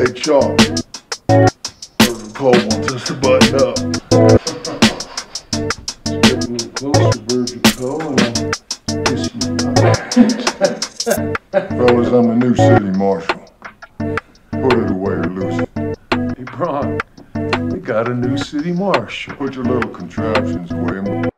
Hey, Chalk. Cole wants us to button up. Step a little closer, Virgil Cole, and I'll kiss you. Fellas, I'm the new city marshal. Put it away, Lucy. Hey, Bron, we got a new city marshal. Put your little contraptions away.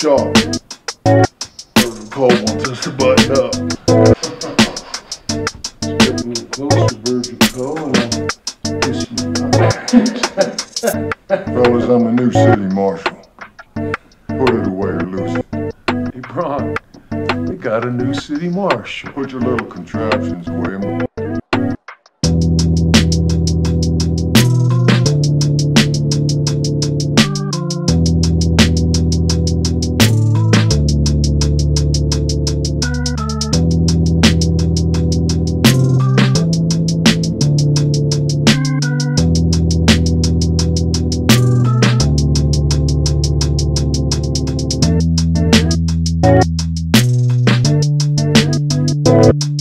Hey, Chalk. Cole wants us to button up. Step a little closer, Virgil Cole, and I'll kiss you. Fellas, I'm the new city marshal. Put it away, Lucy. Hey, Bron, we got a new city marshal. Put your little contraptions away. You